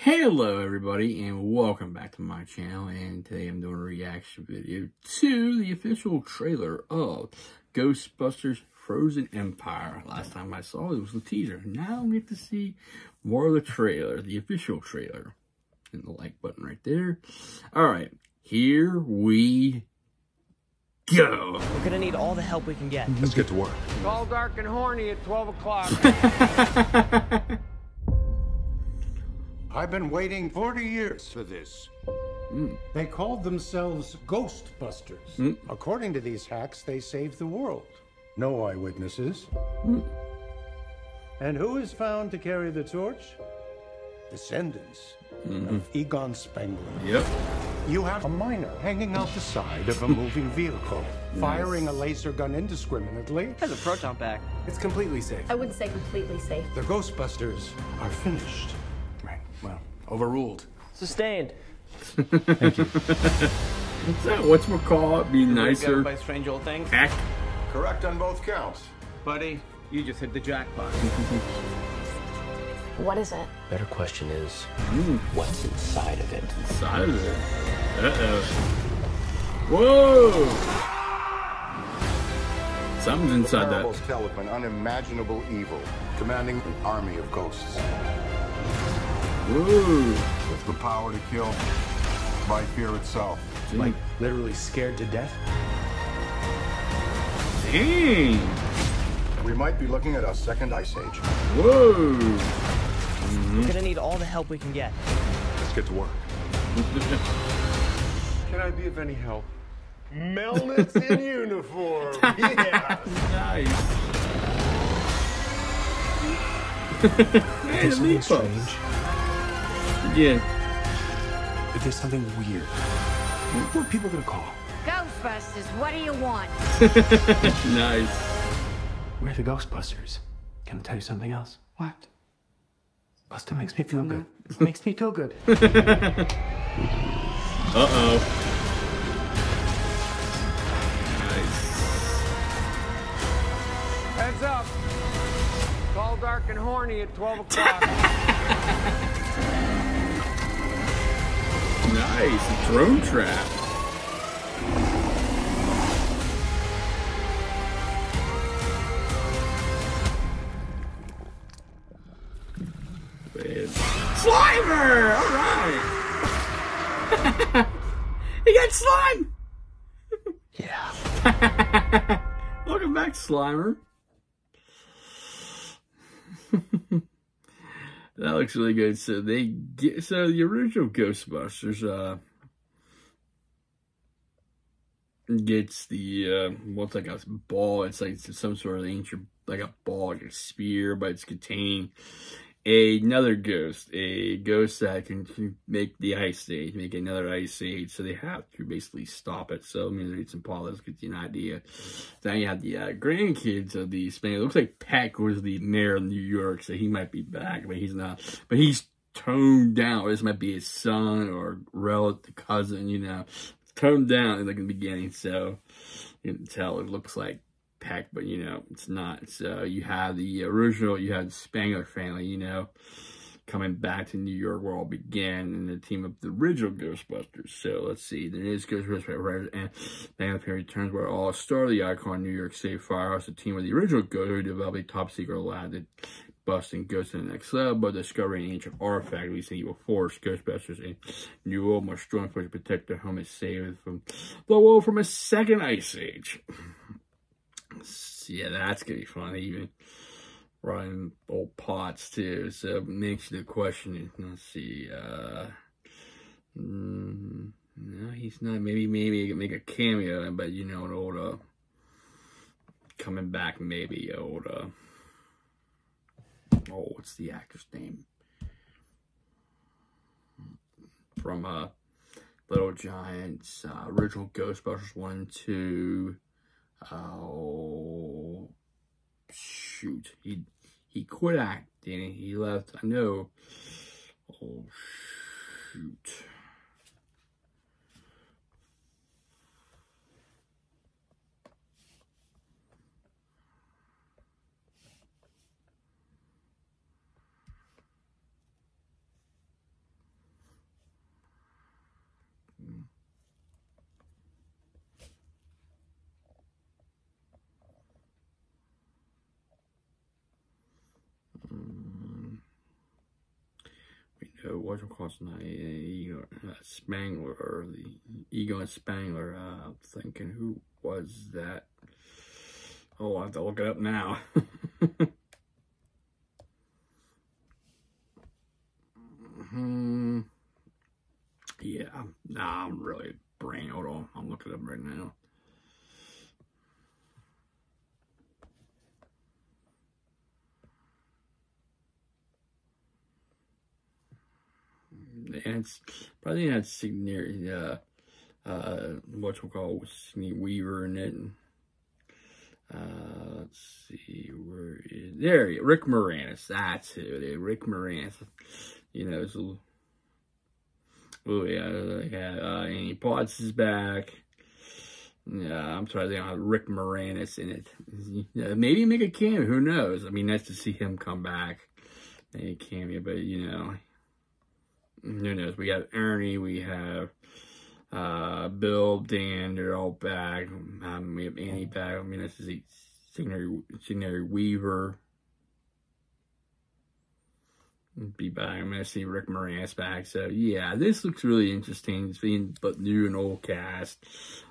Hello everybody and welcome back to my channel and today I'm doing a reaction video to the official trailer of Ghostbusters Frozen Empire. Last time I saw it was the teaser. Now we get to see more of the trailer, the official trailer. And the like button right there. Alright, here we go. We're gonna need all the help we can get. Let's get to work. It's all dark and horny at 12 o'clock. I've been waiting 40 years for this. They called themselves Ghostbusters. According to these hacks, they saved the world. No eyewitnesses. And who is found to carry the torch? Descendants of Egon Spengler. Yep. You have a minor hanging out the side of a moving vehicle, firing a laser gun indiscriminately. Has a proton pack. It's completely safe. I wouldn't say completely safe. The Ghostbusters are finished. Right. Well, overruled. Sustained. What's that? What's call it? Be nicer. by strange old things. Act. Correct on both counts. Buddy, you just hit the jackpot. What is it? Better question is, hmm. what's inside of it? Inside of it. Uh-oh. Whoa! Something's inside that. Parables tell of an unimaginable evil commanding an army of ghosts Whoa! with the power to kill by fear itself. Like literally scared to death. Dang! We might be looking at a second ice age. Whoa! We're mm-hmm. gonna need all the help we can get. Let's get to work. Can I be of any help? Melnitz in uniform. Yeah. Nice. hey, the Something strange. Yeah. If there's something weird, what are people gonna call? Ghostbusters, what do you want? Nice. We're the Ghostbusters. Can I tell you something else? What? Buster makes me feel good. It makes me feel good. Uh-oh. Nice. Heads up. It's all dark and horny at 12 o'clock. Nice. Drone trap. Slimer! Alright! he got slime! Yeah. Welcome back, Slimer. that looks really good. So they get so the original Ghostbusters uh gets the uh what's like a ball, it's like some sort of ancient like a ball, like a spear, but it's containing another ghost, a ghost that can, make the ice age, make another ice age. So they have to basically stop it. So I mean, read some politics, get you an idea. Then you have the uh, grandkids of the Spain. It looks like Peck was the mayor of New York, so he might be back, but he's not. But he's toned down. This might be his son or relative, cousin, you know, toned down in the beginning. So you can tell it looks like Peck, but you know, it's not. So uh, you have the original, you the Spangler family, you know, coming back to New York where all began and the team of the original Ghostbusters. So let's see. There is Ghostbusters and Spangler family returns where all star the icon New York City Firehouse, the team of the original Ghost who developed a top secret lab that busting Ghost in the next level, but discovering an ancient artifact we see will force Ghostbusters and New World must forces to protect their home and save it from the world from a second ice age. Yeah, that's gonna be fun. Even running old pots too. So makes the question. Let's see. Uh, mm, no, he's not. Maybe maybe make a cameo, but you know, an old uh, coming back. Maybe old. Uh, oh, what's the actor's name? From uh, Little Giants, uh, original Ghostbusters one two. Oh, shoot. He he quit acting. He left. I know. Oh, shoot. So what's it called tonight? Egon uh, Spangler, or the Egon Spangler. Uh, I'm thinking, who was that? Oh, I have to look it up now. hmm. Yeah, nah, I'm really brain. Hold on, I'm looking up right now. It's probably not Sigourney, uh, uh, what we call Weaver in it. Uh, let's see, where is, there, Rick Moranis, that's who it is, Rick Moranis, you know, so, oh yeah, yeah, uh, Annie Potts is back, yeah, I'm trying to think of Rick Moranis in it, yeah, maybe make a cameo, who knows, I mean, nice to see him come back, a cameo, but, you know, who knows? We have Ernie, we have uh, Bill, Dan, they're all back. Um, we have Annie back. I mean, this is Sigourney, Weaver. Be back. I'm gonna see Rick Moranis back. So yeah, this looks really interesting. It's being but new and old cast.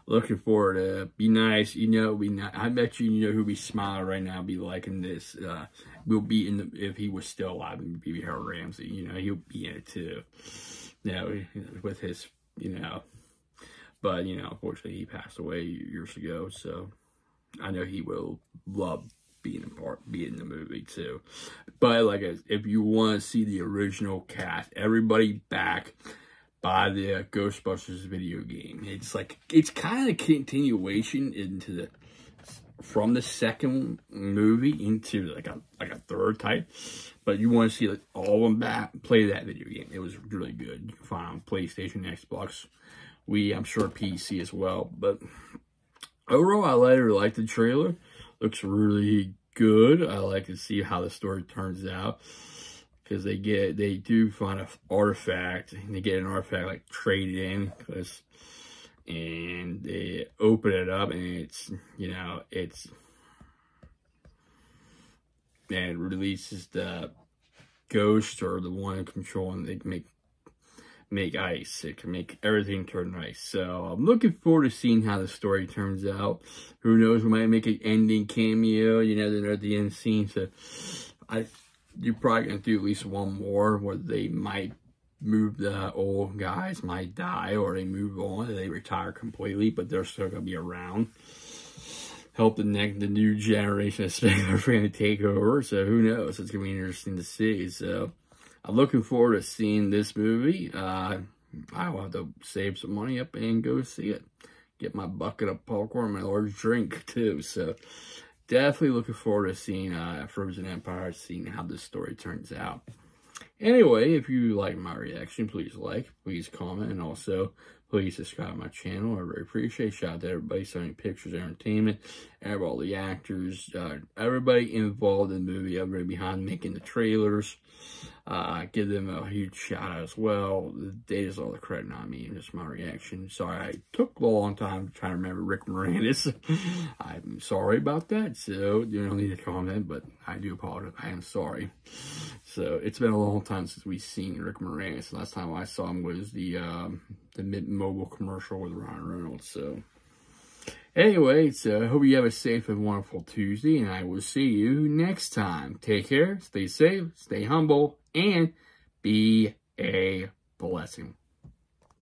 Looking forward to be nice. You know, be not. I bet you you know who be smiling right now. Be liking this. Uh, will be in the if he was still alive. Be Harold Ramis. You know, he'll be in it too. You know, with his you know, but you know, unfortunately, he passed away years ago. So I know he will love being a part, being in the movie too. But like, if you want to see the original cast, everybody back by the uh, Ghostbusters video game, it's like it's kind of a continuation into the from the second movie into like a like a third type. But you want to see like all of them back, play that video game. It was really good. You can find on PlayStation, Xbox, Wii I'm sure PC as well. But overall, I later like the trailer looks really good. I like to see how the story turns out because they get they do find an artifact and they get an artifact like traded in because and they open it up and it's you know it's and it releases the ghost or the one in control and they make make ice. It can make everything turn ice. So I'm looking forward to seeing how the story turns out. Who knows, we might make an ending cameo, you know, they're at the end scene. So I, you're probably to do at least one more where they might move the old guys, might die, or they move on, they retire completely, but they're still going to be around. Help the next, the new generation of Spangler fan to take over. So who knows? It's to be interesting to see. So I'm looking forward to seeing this movie. Uh, I'll have to save some money up and go see it. Get my bucket of popcorn, my large drink too. So definitely looking forward to seeing uh, Frozen Empire, seeing how this story turns out. Anyway, if you like my reaction, please like, please comment, and also please subscribe my channel. I really appreciate it. Shout out to everybody Sony Pictures, entertainment, everybody, all the actors, uh, everybody involved in the movie, everybody behind making the trailers. Uh, give them a huge shout out as well. They deserve all the credit, not me. Just my reaction. Sorry, I took a long time to try to remember Rick Moranis. I'm sorry about that. So, you don't need to comment, but I do apologize. I am sorry. So, it's been a long time since we've seen Rick Moranis. Last time I saw him was the, um, the Mint Mobile commercial with Ryan Reynolds. So, Anyway, so I uh, hope you have a safe and wonderful Tuesday, and I will see you next time. Take care, stay safe, stay humble, and be a blessing.